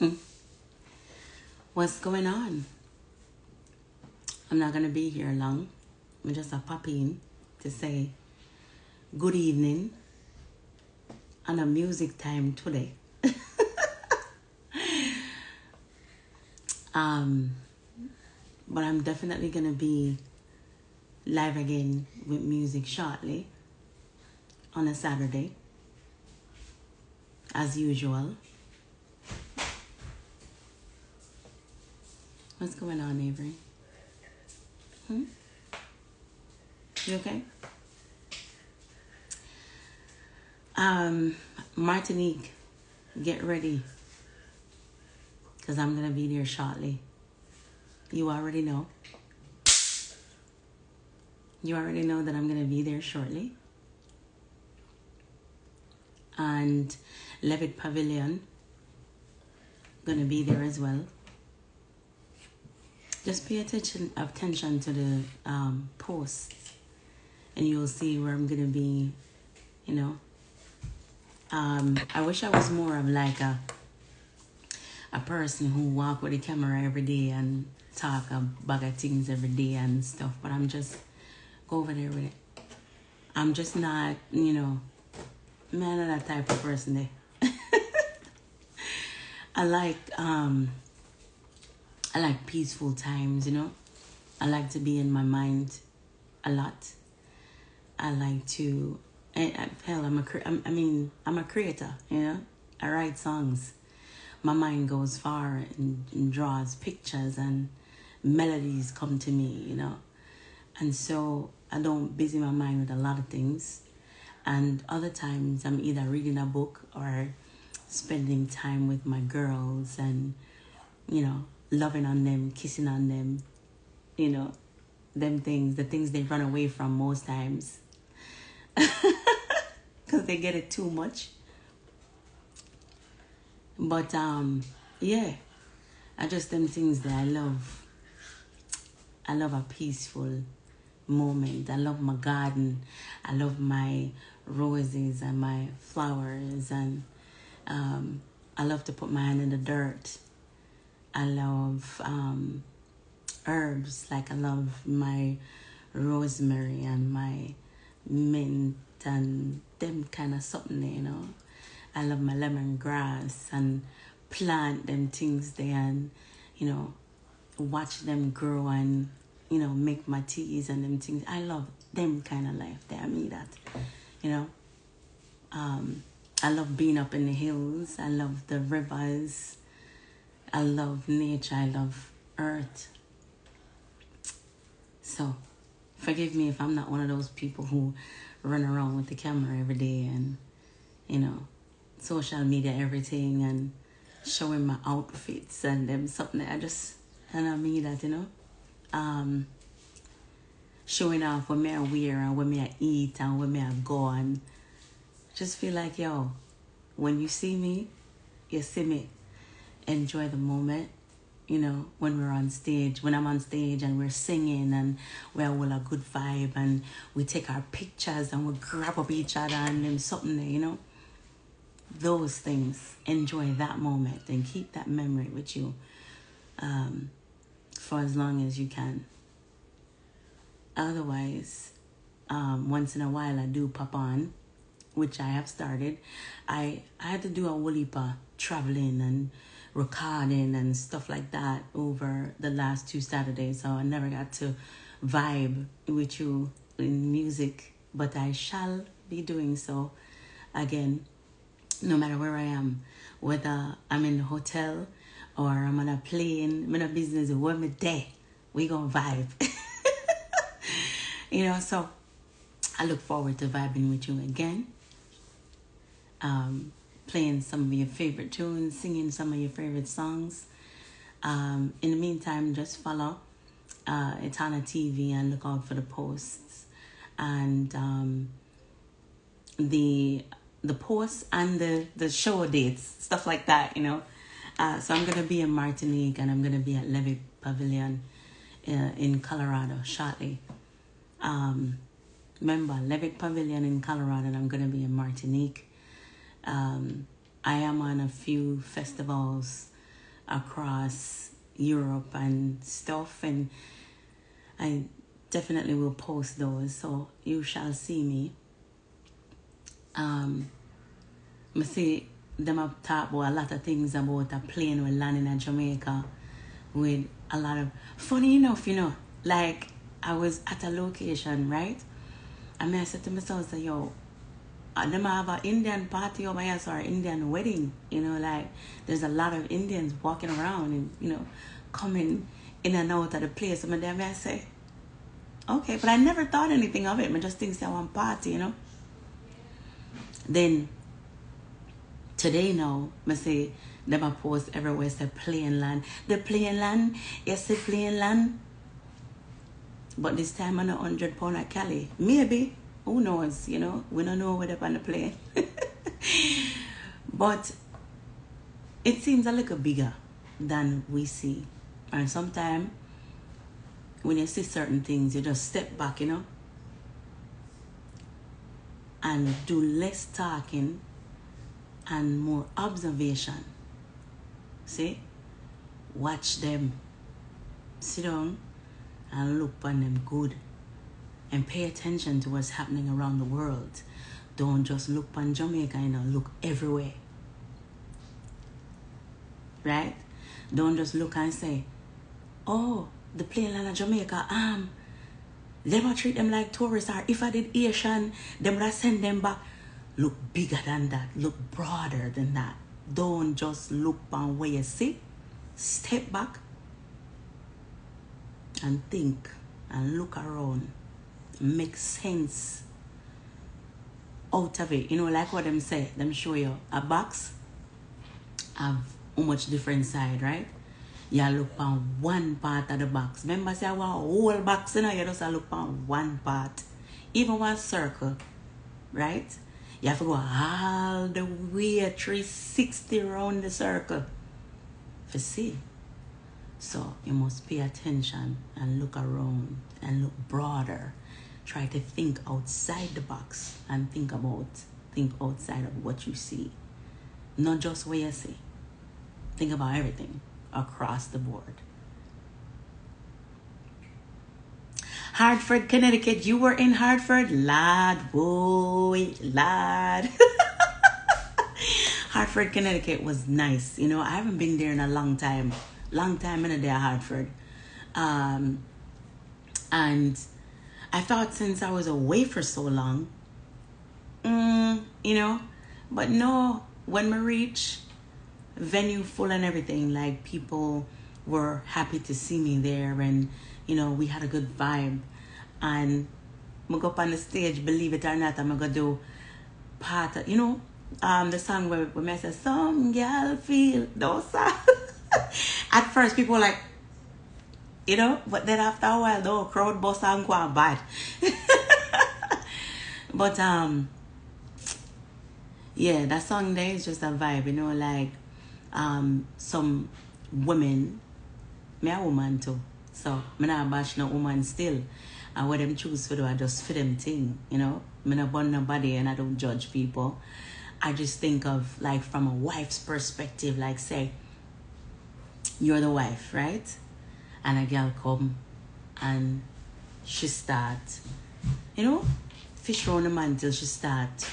What's going on? I'm not gonna be here long. I'm just a pop in to say good evening and a music time today. um, but I'm definitely gonna be live again with music shortly on a Saturday, as usual. What's going on, Avery? Hmm? You okay? Um, Martinique, get ready. Because I'm going to be there shortly. You already know. You already know that I'm going to be there shortly. And Levitt Pavilion, going to be there as well. Just pay attention attention to the um, posts, and you'll see where I'm gonna be. You know, um, I wish I was more of like a a person who walk with a camera every day and talk about things every day and stuff. But I'm just go over there with it. I'm just not, you know, man, not that type of person there. I like um I like peaceful times, you know. I like to be in my mind a lot. I like to, I, hell, I'm a, I mean, I'm a creator, you know. I write songs. My mind goes far and, and draws pictures and melodies come to me, you know. And so I don't busy my mind with a lot of things. And other times I'm either reading a book or spending time with my girls and, you know, loving on them, kissing on them, you know, them things, the things they run away from most times. Because they get it too much. But, um, yeah, I just them things that I love. I love a peaceful moment. I love my garden. I love my roses and my flowers. And um, I love to put my hand in the dirt I love um, herbs, like I love my rosemary and my mint and them kind of something, you know. I love my lemongrass and plant them things there and, you know, watch them grow and, you know, make my teas and them things. I love them kind of life there. I mean that, you know. Um, I love being up in the hills. I love the rivers. I love nature, I love earth. So, forgive me if I'm not one of those people who run around with the camera every day and, you know, social media, everything, and showing my outfits and them something that I just, and I mean that, you know, um, showing off what me I wear and what me I eat and what me I go and just feel like, yo, when you see me, you see me enjoy the moment you know, when we're on stage, when I'm on stage and we're singing and we're all a good vibe and we take our pictures and we grab up each other and then something there, you know. Those things, enjoy that moment and keep that memory with you um, for as long as you can. Otherwise, um, once in a while I do pop on, which I have started. I, I had to do a woolipa traveling and recording and stuff like that over the last two Saturdays, so I never got to vibe with you in music, but I shall be doing so again, no matter where I am, whether I'm in the hotel or I'm on a plane, I'm in a business, where me there, we gonna vibe. you know, so I look forward to vibing with you again. Um, playing some of your favorite tunes, singing some of your favorite songs. Um, in the meantime, just follow uh, Etana TV and look out for the posts and um, the the posts and the the show dates, stuff like that. You know. Uh, so I'm gonna be in Martinique and I'm gonna be at Levitt Pavilion uh, in Colorado shortly. Um, remember Levitt Pavilion in Colorado, and I'm gonna be in Martinique um, I am on a few festivals across Europe and stuff and I definitely will post those so you shall see me. Um I see them up top about a lot of things about a plane we landing in Jamaica with a lot of funny enough, you know, like I was at a location, right? And I said to myself, say, yo, them have an Indian party over here, our Indian wedding. You know, like there's a lot of Indians walking around and you know coming in and out of the place. And then I say, okay, but I never thought anything of it. I just think I want party, you know. Then today now, I say them a post everywhere say plane land. The plane land, yes, the plane land. But this time I'm a hundred pound at Cali. Maybe who knows, you know? We don't know whether on the plane. but it seems a little bigger than we see. And sometimes when you see certain things, you just step back, you know, and do less talking and more observation. See? Watch them. Sit down and look on them good and pay attention to what's happening around the world. Don't just look on Jamaica, you know, look everywhere. Right? Don't just look and say, oh, the plane land of Jamaica, um, they might treat them like tourists, or if I did Asian, them would send them back. Look bigger than that, look broader than that. Don't just look on where you see. Step back and think and look around make sense out of it. You know, like what them say, them show you a box have how much different side, right? You look on one part of the box. Remember say a whole box, you know, you just look on one part. Even one circle, right? You have to go all the way 360 around the circle to see. So you must pay attention and look around and look broader try to think outside the box and think about think outside of what you see not just what you see think about everything across the board Hartford, Connecticut. You were in Hartford? Lad, boy, lad. Hartford, Connecticut was nice. You know, I haven't been there in a long time. Long time in a day Hartford. Um, and I thought since I was away for so long, mm, you know, but no, when we reach venue full and everything, like people were happy to see me there and, you know, we had a good vibe. And I go up on the stage, believe it or not, I'm gonna do part of, you know, um, the song where, where I say, some girl feel those At first people were like, you know, but then after a while, the crowd bust and go bad. but um, yeah, that song there is just a vibe, you know, like um, some women, me a woman too, so me not bash no woman still. And what them choose for do, I just for them thing, you know. Me not burn nobody and I don't judge people. I just think of like from a wife's perspective, like say, you're the wife, right? And a girl come and she start, you know, fish around the man till she start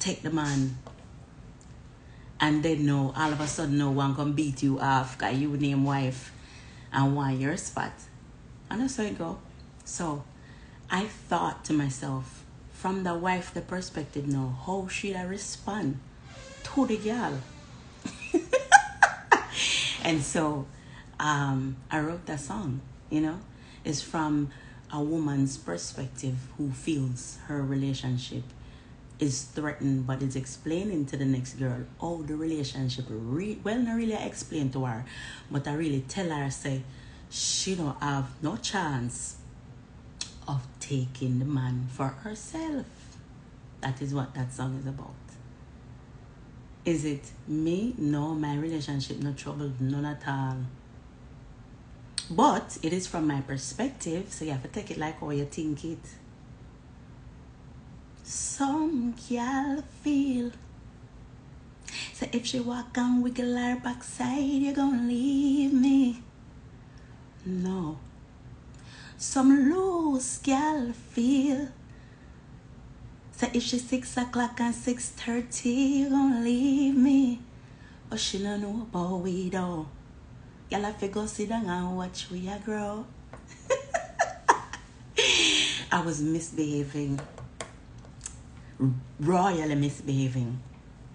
take the man and then no, all of a sudden no one can beat you off because you name wife and want your spot. And that's how it go. So I thought to myself, from the wife the perspective now, how should I respond to the girl? and so um, I wrote that song, you know, it's from a woman's perspective who feels her relationship is threatened but is explaining to the next girl oh the relationship re- well not really explain to her but i really tell her say she don't have no chance of taking the man for herself. That is what that song is about. Is it me? No my relationship no trouble none at all but it is from my perspective, so you have to take it like how you think it. Some gal feel So if she walk and wiggle her backside, you're gonna leave me? No. Some loose gal feel. So if she six o'clock and six thirty, you're gonna leave me? But she don't know about we though. Y'all have to go sit down and watch we a grow. I was misbehaving. Royally misbehaving.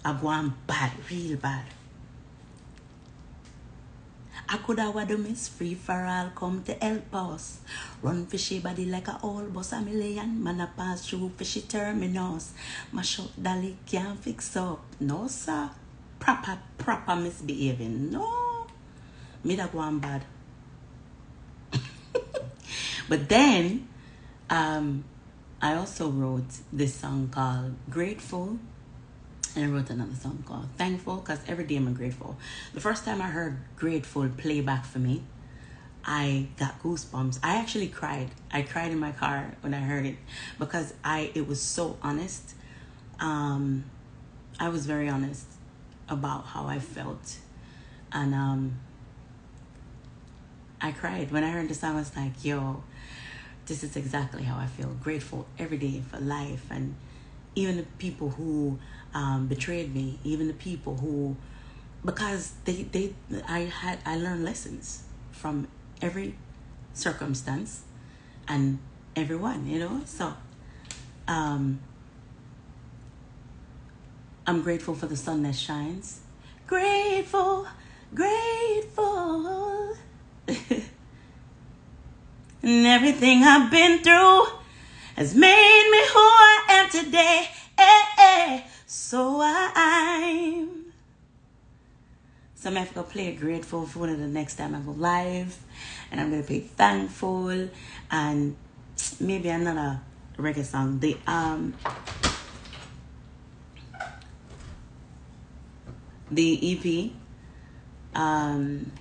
I gone bad, real bad. I could have had miss free for all come to help us. Run fishy body like a old boss a million man a pass through for she terminus. My shot dolly can't fix up. No sir. Proper, proper misbehaving. No. Me that go bad. but then um I also wrote this song called Grateful and I wrote another song called Thankful because every day I'm grateful. The first time I heard Grateful playback for me, I got goosebumps. I actually cried. I cried in my car when I heard it because I it was so honest. Um, I was very honest about how I felt, and um, I cried when I heard the song. I was like, "Yo, this is exactly how I feel. Grateful every day for life and even the people who um, betrayed me, even the people who, because they, they, I had, I learned lessons from every circumstance and everyone, you know. So, um, I'm grateful for the sun that shines. Grateful, grateful. and everything I've been through has made me who I am today. Eh, eh. So I'm. So I'm gonna play grateful for the next time I go live, and I'm gonna play thankful and maybe another reggae song. The um the EP um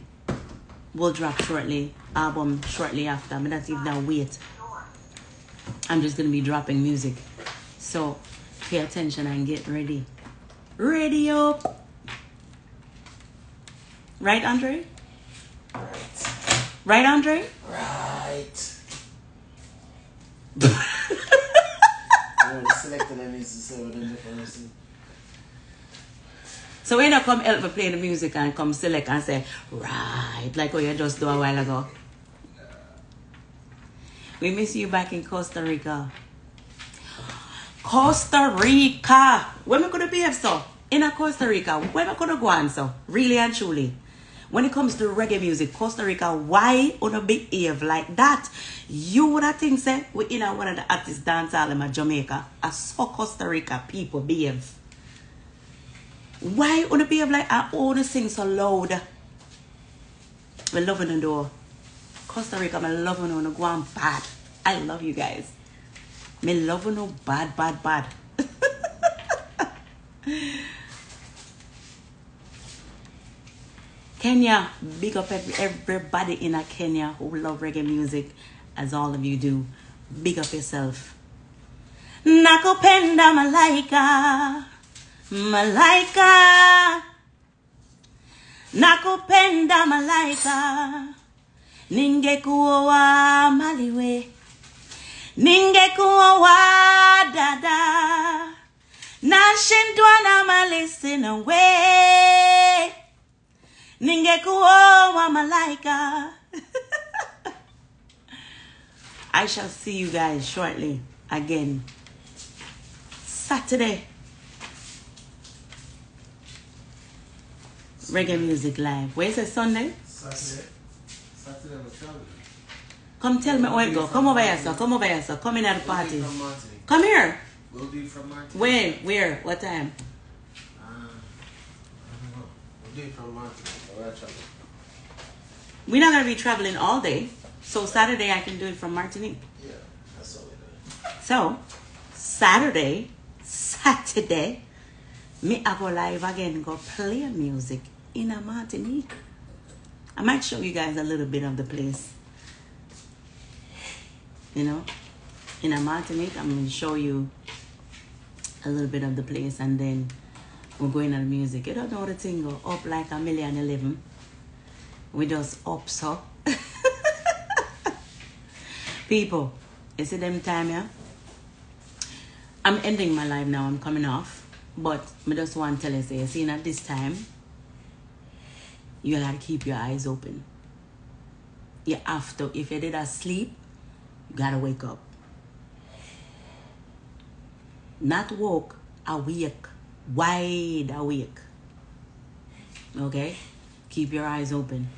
will drop shortly. Album shortly after. I mean that's even now wait. I'm just gonna be dropping music. So pay attention and get ready. Ready up. Right, Andre? Right. Right, Andre? Right. I was selecting the music so when I come help me play the music and come select and say, right, like what you just do a while ago. We miss you back in Costa Rica. Costa Rica. When we gonna behave so? In a Costa Rica, where we gonna go on so? Really and truly. When it comes to reggae music, Costa Rica, why wanna behave like that? You would have think say we in a one of the artists dance hall in Jamaica. I saw Costa Rica people behave. Why wanna behave like I wanna sing so loud? We're loving the door. Costa Rica, me loving on go on bad. I love you guys. Me love no bad, bad, bad. Kenya, big up everybody in Kenya who love reggae music, as all of you do. Big up yourself. Nakopenda malaika, malaika. Nakupenda malaika, ningekuoa maliwe ningekuoa dada nashindwa na malisi na we ningekuoa malaika I shall see you guys shortly again Saturday reggae music live where's it Sunday Saturday. Saturday we're traveling. come tell me where it go come over here sir come over here sir come in at the We'll party it from Martinique. come here We'll be from Martinique. when where what time Uh, I don't know. We'll do it from Martinique. We're traveling. We're not gonna be traveling all day. So Saturday I can do it from Martinique. Yeah, that's all we're doing. So Saturday, Saturday, me I go live again, go play music in a Martinique. I might show you guys a little bit of the place. You know, in a Martinique, I'm gonna show you a little bit of the place, and then we're going on music. You don't know the thing up like a million eleven. We just up so. People, you see them time yeah? I'm ending my life now, I'm coming off. But I just want to tell you, say, see, at this time, you gotta keep your eyes open. You have to, if you did a sleep, you gotta wake up. Not woke, awake, wide awake. Okay? Keep your eyes open.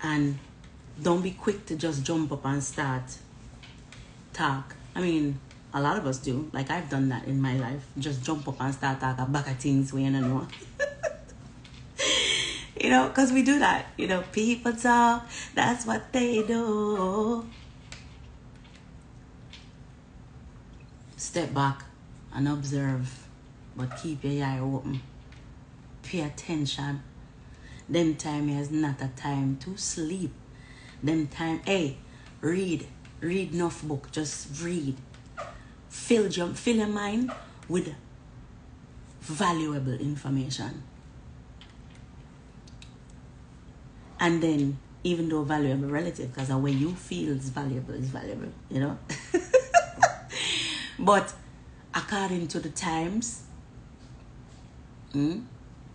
And don't be quick to just jump up and start talk. I mean, a lot of us do. Like I've done that in my life. Just jump up and start talking at things we don't know. You know, because we do that. You know, people talk. That's what they do. Step back and observe, but keep your eye open. Pay attention. Them time is not a time to sleep. Them time, hey, read. Read enough book. Just read fill your, fill your mind with valuable information. And then, even though valuable relative, because the way you feel is valuable is valuable, you know? but according to the times, mm,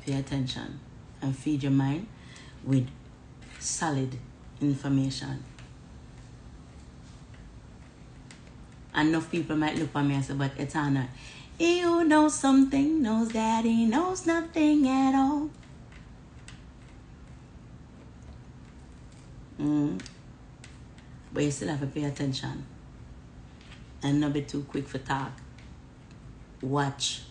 pay attention and feed your mind with solid information. enough people might look at me and say, but Etana, you know something, knows that he knows nothing at all. Mm. But you still have to pay attention and not be too quick for talk. Watch.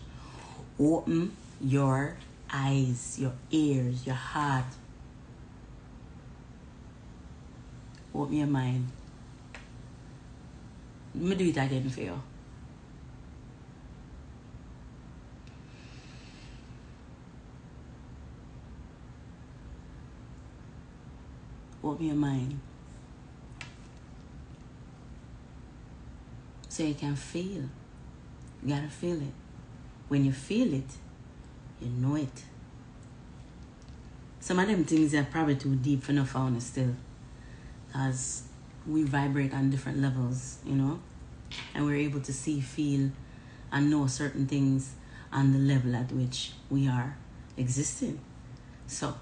Open your eyes, your ears, your heart. Open your mind. Let me do it again for you. Open your mind. So you can feel. You gotta feel it. When you feel it, you know it. Some of them things are probably too deep for no fauna still. As we vibrate on different levels, you know, and we're able to see, feel, and know certain things on the level at which we are existing. So,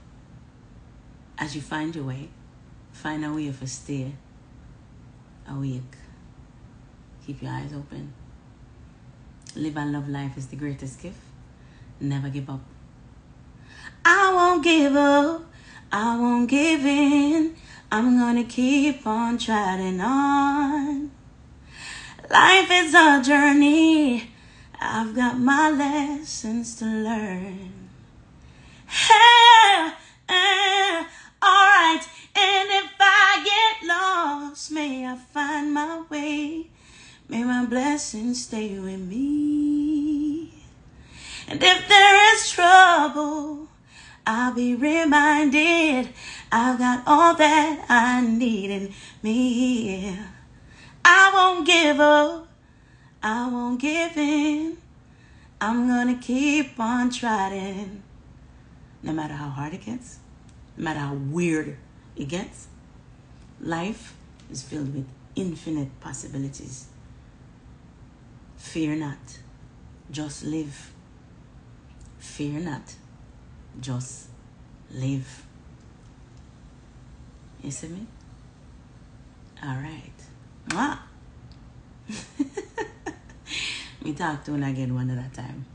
as you find your way, find a way for stay awake. Keep your eyes open. Live and love life is the greatest gift. Never give up. I won't give up. I won't give in. I'm gonna keep on trotting on. Life is a journey. I've got my lessons to learn. Hey, find my way. May my blessings stay with me. And if there is trouble, I'll be reminded I've got all that I need in me. I won't give up. I won't give in. I'm gonna keep on trying. No matter how hard it gets, no matter how weird it gets, life is filled with infinite possibilities. Fear not, just live. Fear not, just live. You see me? All right. Mwah. me talk to you again one other time.